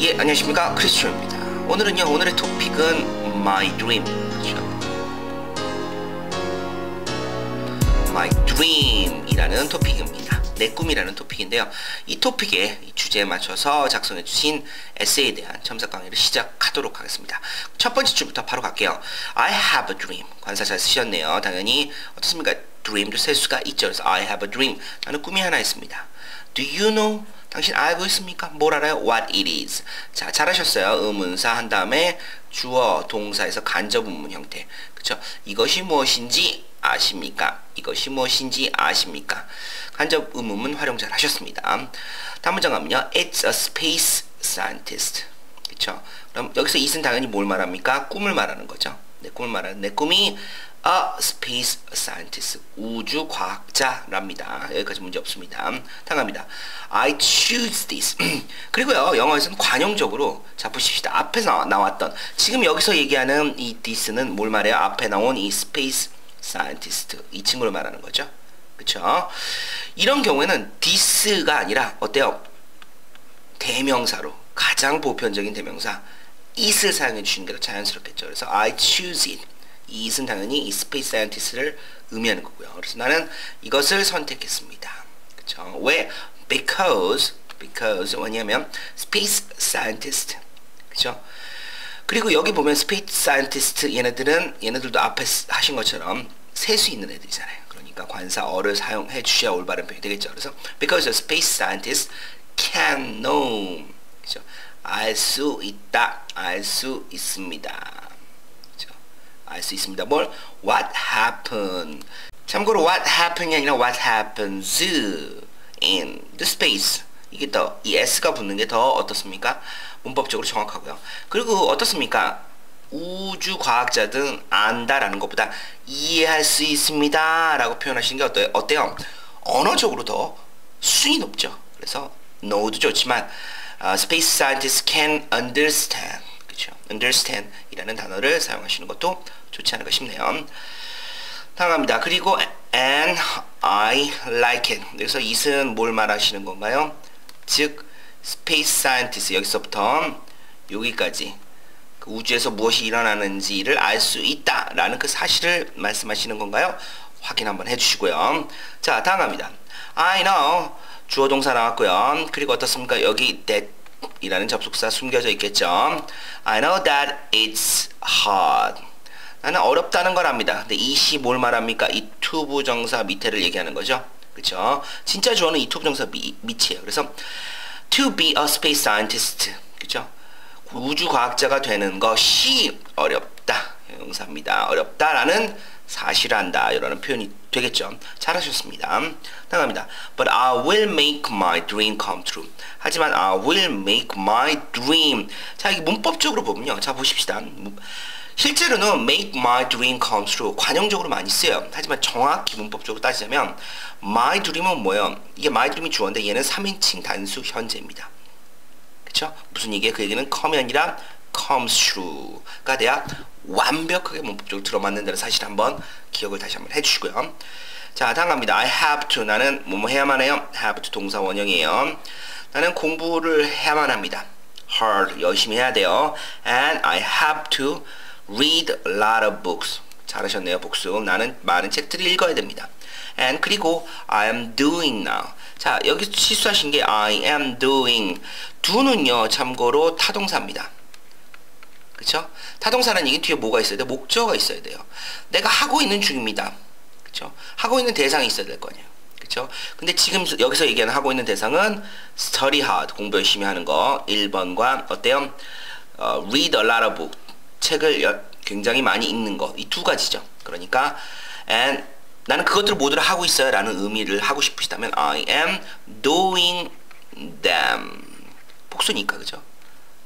예, 안녕하십니까. 크리스천입니다. 오늘은요, 오늘의 토픽은 My Dream. 그렇죠? My Dream이라는 토픽입니다. 내 꿈이라는 토픽인데요. 이 토픽의 이 주제에 맞춰서 작성해 주신 에세이에 대한 첨삭 강의를 시작하도록 하겠습니다. 첫 번째 줄부터 바로 갈게요. I have a dream. 관사 잘 쓰셨네요. 당연히 어떻습니까? dream도 셀 수가 있죠. 그래서 I have a dream. 나는 꿈이 하나 있습니다. Do you know? 당신 알고 있습니까? 뭘 알아요? What it is. 자, 잘하셨어요. 의문사 한 다음에 주어, 동사에서 간접 의문 형태. 그쵸? 이것이 무엇인지 아십니까? 이것이 무엇인지 아십니까? 간접 의문문 활용 잘 하셨습니다. 다음 문장 가면요. It's a space scientist. 그쵸? 그럼 여기서 it은 당연히 뭘 말합니까? 꿈을 말하는 거죠. 내 꿈을 말하는 내 꿈이 a space scientist 우주 과학자랍니다. 여기까지 문제 없습니다. 당합니다. I choose this. 그리고요 영어에서는 관용적으로 자 보십시다. 앞에서 나왔던 지금 여기서 얘기하는 이 this는 뭘 말해요? 앞에 나온 이 space scientist 이 친구를 말하는 거죠. 그렇죠? 이런 경우에는 this가 아니라 어때요? 대명사로 가장 보편적인 대명사 it을 사용해 주시는 게 더 자연스럽겠죠. 그래서 I choose it. 이 it은 당연히 이 space scientist를 의미하는 거고요. 그래서 나는 이것을 선택했습니다. 그쵸? 왜? Because, because, 왜냐면 space scientist. 그쵸? 그리고 여기 보면 space scientist 얘네들은 얘네들도 앞에 하신 것처럼 셀 수 있는 애들이잖아요. 그러니까 관사 어를 사용해 주셔야 올바른 표현이 되겠죠. 그래서 because a space scientist can know. 그죠? 알 수 있다. 알 수 있습니다. 알 수 있습니다. 뭘? What happened. 참고로 what happened이 아니라 what happens in the space. 이게 더, 이 s가 붙는 게 더 어떻습니까? 문법적으로 정확하고요. 그리고 어떻습니까? 우주 과학자든 안다라는 것보다 이해할 수 있습니다. 라고 표현하시는 게 어때요? 어때요? 언어적으로 더 수위 높죠. 그래서 know도 좋지만 uh, space scientists can understand. 그렇죠. understand 이라는 단어를 사용하시는 것도 좋지 않을까 싶네요. 다음합니다. 그리고 and I like it. 그래서 it은 뭘 말하시는 건가요? 즉 space scientist 여기서부터 여기까지 그 우주에서 무엇이 일어나는지를 알 수 있다라는 그 사실을 말씀하시는 건가요? 확인 한번 해주시고요. 자, 다음 갑니다. I know 주어 동사 나왔고요. 그리고 어떻습니까? 여기 that 이라는 접속사 숨겨져 있겠죠. I know that it's hard. 나는 어렵다는 걸 압니다. 근데 이시 뭘 말합니까? 이 투부 정사 밑에를 얘기하는 거죠. 그렇죠? 진짜 주어는 이 투부 정사 미, 밑이에요. 그래서 to be a space scientist. 그렇죠? 우주 과학자가 되는 것이 어렵다. 형사입니다. 어렵다라는 사실한다. 이라는 표현이 되겠죠. 잘하셨습니다. 나갑니다. But I will make my dream come true. 하지만 I will make my dream. 자, 이게 문법적으로 보면요. 자, 보십시다. 실제로는 make my dream come true 관용적으로 많이 쓰여요. 하지만 정확히 문법적으로 따지자면 my dream은 뭐예요? 이게 my dream이 주어인데 얘는 3인칭 단수 현재입니다. 그쵸? 무슨 얘기예요? 그 얘기는 come이 아니라 comes true가 돼야 완벽하게 문법적으로 들어맞는다는 사실 한번 기억을 다시 한번 해주시고요. 자, 다음 갑니다. I have to. 나는 뭐뭐 해야만 해요? have to 동사 원형이에요. 나는 공부를 해야만 합니다. hard. 열심히 해야 돼요. And I have to read a lot of books. 잘하셨네요, 복수. 나는 많은 책들을 읽어야 됩니다. And 그리고 I am doing now. 자, 여기 실수하신 게 I am doing. do는요, 참고로 타동사입니다. 그쵸? 타동사는 이게 뒤에 뭐가 있어야 돼? 목적어가 있어야 돼요. 내가 하고 있는 중입니다. 그쵸? 하고 있는 대상이 있어야 될 거 아니에요. 그쵸? 근데 지금 여기서 얘기하는 하고 있는 대상은 study hard, 공부 열심히 하는 거. 1번과 어때요? 어, read a lot of book. 책을 굉장히 많이 읽는 거. 이두 가지죠. 그러니까 and 나는 그것들을 모두를 하고 있어요 라는 의미를 하고 싶으시다면 I am doing them. 복수니까 그죠?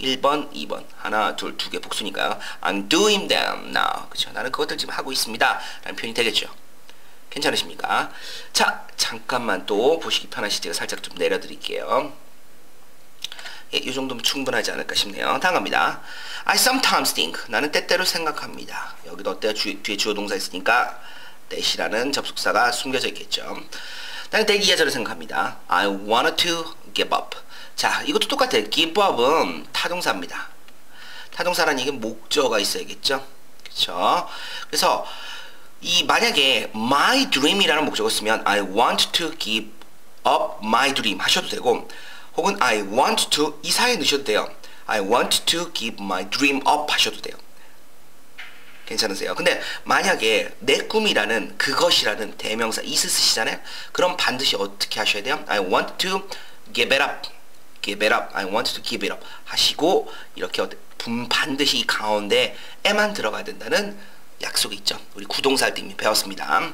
1번, 2번. 하나, 둘, 두 개 복수니까요. I'm doing them now. 그죠? 나는 그것들 지금 하고 있습니다. 라는 표현이 되겠죠. 괜찮으십니까? 자, 잠깐만 또 보시기 편하시 제가 살짝 좀 내려드릴게요. 예, 이 정도면 충분하지 않을까 싶네요. 다음 갑니다. I sometimes think. 나는 때때로 생각합니다. 여기도 어때요? 주, 뒤에 주어 동사 있으니까 that이라는 접속사가 숨겨져 있겠죠. 나는 이하절을 생각합니다. I wanted to give up. 자, 이것도 똑같아요. give up은 타동사입니다. 타동사라는 얘기는 목적어가 있어야겠죠. 그렇죠? 그래서 이 만약에 my dream이라는 목적어 쓰면 I want to give up my dream 하셔도 되고 혹은 I want to 이 사이에 넣으셔도 돼요. I want to give my dream up 하셔도 돼요. 괜찮으세요? 근데 만약에 내 꿈이라는 그것이라는 대명사 is 쓰시잖아요. 그럼 반드시 어떻게 하셔야 돼요? I want to give it up. give it up. I want to give it up. 하시고 이렇게 반드시 이 가운데에만 들어가야 된다는 약속이 있죠. 우리 구동사 할 때 이미 배웠습니다.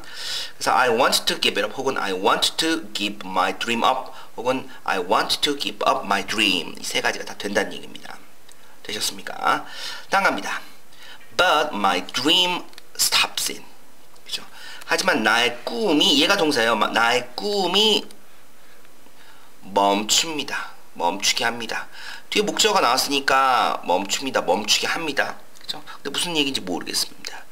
그래서 I want to give it up 혹은 I want to give my dream up 혹은 I want to give up my dream 이 세 가지가 다 된다는 얘기입니다. 되셨습니까? 갑니다. But my dream stops in. 그죠? 하지만 나의 꿈이 얘가 동사예요. 나의 꿈이 멈춥니다. 멈추게 합니다. 뒤에 목적어가 나왔으니까 멈춥니다. 멈추게 합니다. 그죠? 근데 무슨 얘기인지 모르겠습니다.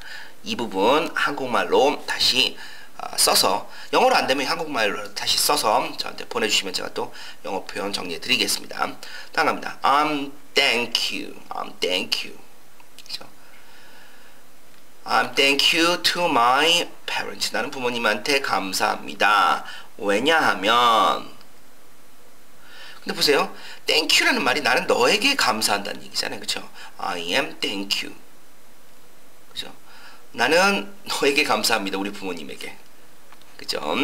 이 부분 한국말로 다시 어, 써서 영어로 안 되면 한국말로 다시 써서 저한테 보내주시면 제가 또 영어 표현 정리해 드리겠습니다. 갑니다. I'm thank you. I'm thank you. 그죠? I'm thank you to my parents. 나는 부모님한테 감사합니다. 왜냐하면 근데 보세요. thank you라는 말이 나는 너에게 감사한다는 얘기잖아요. 그렇죠? I am thank you. 그죠? 나는 너에게 감사합니다. 우리 부모님에게. 그죠?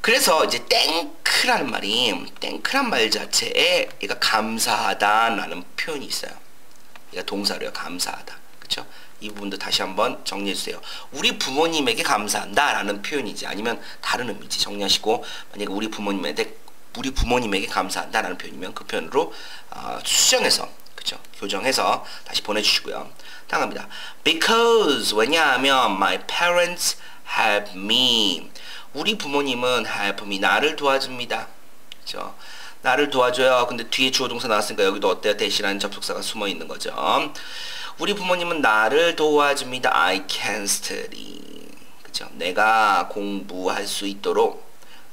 그래서 이제 땡크라는 말이 땡크란 말 자체에 얘가 감사하다라는 표현이 있어요. 얘가 동사로요. 감사하다. 그렇죠? 이 부분도 다시 한번 정리해 주세요. 우리 부모님에게 감사한다라는 표현이지 아니면 다른 의미지 정리하시고 만약에 우리 부모님한테 우리 부모님에게 감사한다라는 표현이면 그 표현으로 어, 수정해서 그죠? 교정해서 다시 보내주시고요. 당합니다. Because 왜냐하면 my parents help me. 우리 부모님은 help me 나를 도와줍니다. 그죠? 나를 도와줘요. 근데 뒤에 주어 동사 나왔으니까 여기도 어때요? 대신하는 접속사가 숨어 있는 거죠. 우리 부모님은 나를 도와줍니다. I can study. 그죠? 내가 공부할 수 있도록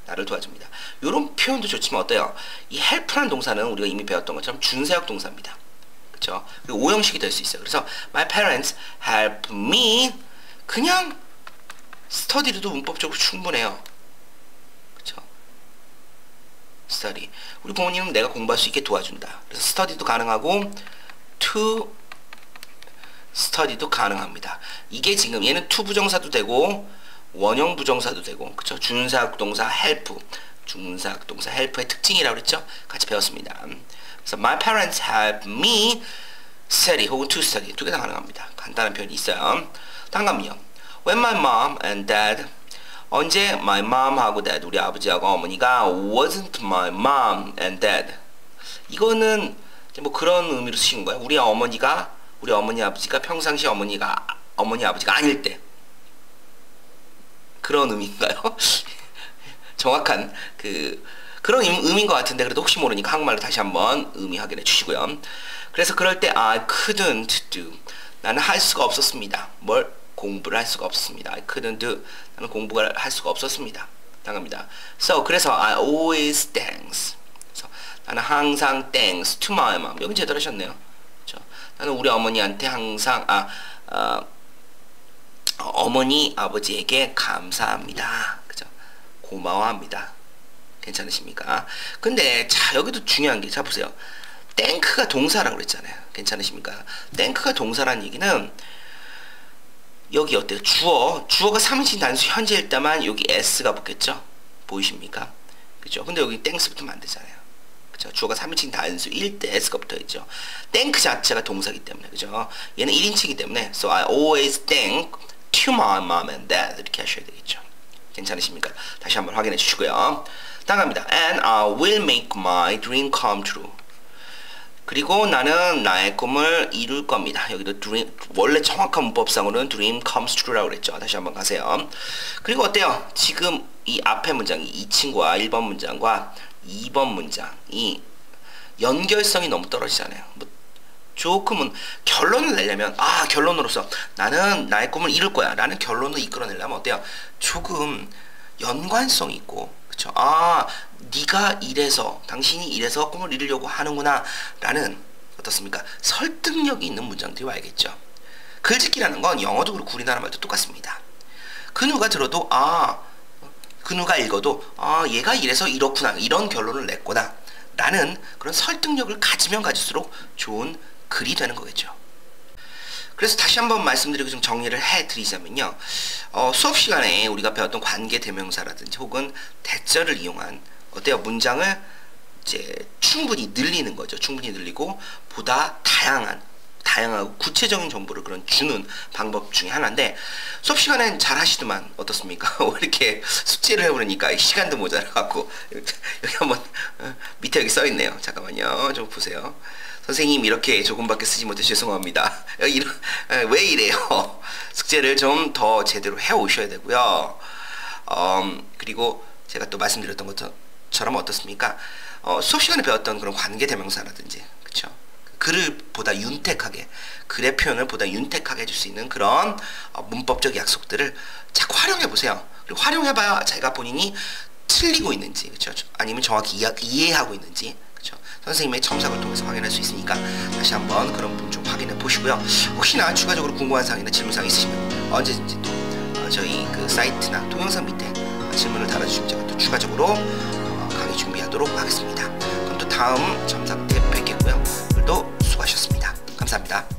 나를 도와줍니다. 이런 표현도 좋지만 어때요? 이 help라는 동사는 우리가 이미 배웠던 것처럼 준사역 동사입니다. 그리고 오형식이 될 수 있어요. 그래서 my parents help me 그냥 스터디도 문법적으로 충분해요. 그렇죠? 스터디. 우리 부모님은 내가 공부할 수 있게 도와준다. 그래서 스터디도 가능하고 to 스터디도 가능합니다. 이게 지금 얘는 to 부정사도 되고 원형 부정사도 되고 그렇죠? 준사역 동사 help 준사역 동사 help의 특징이라고 그랬죠? 같이 배웠습니다. 그래서 my parents help me study 혹은 to study 두 개 다 가능합니다. 간단한 표현이 있어요. 당감이요. When my mom and dad 언제 my mom하고 dad 우리 아버지하고 어머니가 wasn't my mom and dad 이거는 뭐 그런 의미로 쓰신 거예요. 우리 어머니가 우리 어머니 아버지가 평상시 어머니가 어머니 아버지가 아닐 때 그런 의미인가요? 정확한 그 그런 의미인 것 같은데 그래도 혹시 모르니까 한국말로 다시 한번 의미 확인해 주시고요. 그래서 그럴 때 I couldn't do 나는 할 수가 없었습니다. 뭘 공부를 할 수가 없었습니다. I couldn't do 나는 공부를 할 수가 없었습니다. 당합니다. So 그래서 I always thanks. 나는 항상 thanks to my mom. 여기 제대로 하셨네요. 그렇죠? 나는 우리 어머니한테 항상 아 어, 어머니 아버지에게 감사합니다. 그죠? 고마워합니다. 괜찮으십니까? 근데 자 여기도 중요한 게 자 보세요. 땡크가 동사라고 그랬잖아요. 괜찮으십니까? 땡크가 동사라는 얘기는 여기 어때요? 주어 주어가 3인칭 단수 현재일 때만 여기 s가 붙겠죠? 보이십니까? 그죠? 근데 여기 thanks 붙으면 안 되잖아요. 그죠? 주어가 3인칭 단수일 때 s가 붙어 있죠. thank 자체가 동사기 때문에 그죠? 얘는 1인칭이기 때문에 so I always thank to my mom and dad 이렇게 하셔야 되겠죠. 괜찮으십니까? 다시 한번 확인해 주시고요. 나갑니다. And I will make my dream come true. 그리고 나는 나의 꿈을 이룰 겁니다. 여기도 dream, 원래 정확한 문법상으로는 dream comes true라고 그랬죠. 다시 한번 가세요. 그리고 어때요? 지금 이 앞에 문장, 이 친구와 1번 문장과 2번 문장이 연결성이 너무 떨어지잖아요. 뭐 조금은 결론을 내려면 아 결론으로서 나는 나의 꿈을 이룰 거야 라는 결론을 이끌어내려면 어때요? 조금 연관성이 있고 그쵸? 아, 네가 이래서 당신이 이래서 꿈을 이루려고 하는구나 라는 어떻습니까? 설득력이 있는 문장들이 와야겠죠. 글짓기라는 건 영어도 그렇고 우리나라 말도 똑같습니다. 그 누가 들어도 아, 그 누가 읽어도 아, 얘가 이래서 이렇구나 이런 결론을 냈구나 라는 그런 설득력을 가지면 가질수록 좋은 글이 되는 거겠죠. 그래서 다시 한번 말씀드리고 좀 정리를 해드리자면요. 어, 수업 시간에 우리가 배웠던 관계 대명사라든지 혹은 대절을 이용한 어때요? 문장을 이제 충분히 늘리는 거죠. 충분히 늘리고 보다 다양한 다양하고 구체적인 정보를 그런 주는 방법 중에 하나인데 수업 시간엔 잘 하시더만 어떻습니까? 왜 이렇게 숙제를 해보니까 시간도 모자라갖고 여기 한번 어, 밑에 여기 써 있네요. 잠깐만요. 좀 보세요. 선생님 이렇게 조금밖에 쓰지 못해 죄송합니다. 이런, 왜 이래요? 숙제를 좀 더 제대로 해 오셔야 되고요. 음, 그리고 제가 또 말씀드렸던 것처럼 어떻습니까? 어, 수업 시간에 배웠던 그런 관계 대명사라든지 그렇죠? 글을 보다 윤택하게 글의 표현을 보다 윤택하게 해줄 수 있는 그런 어, 문법적 약속들을 자꾸 활용해 보세요. 활용해봐야 자기가 본인이 틀리고 있는지 그렇죠? 아니면 정확히 이해, 하고 있는지? 선생님의 첨삭을 통해서 확인할 수 있으니까 다시 한번 그런 부분 좀 확인해 보시고요. 혹시나 추가적으로 궁금한 사항이나 질문사항 있으시면 언제든지 또 어, 저희 그 사이트나 동영상 밑에 질문을 달아주시면 제가 또 추가적으로 어, 강의 준비하도록 하겠습니다. 그럼 또 다음 첨삭 때 뵙겠고요. 오늘도 수고하셨습니다. 감사합니다.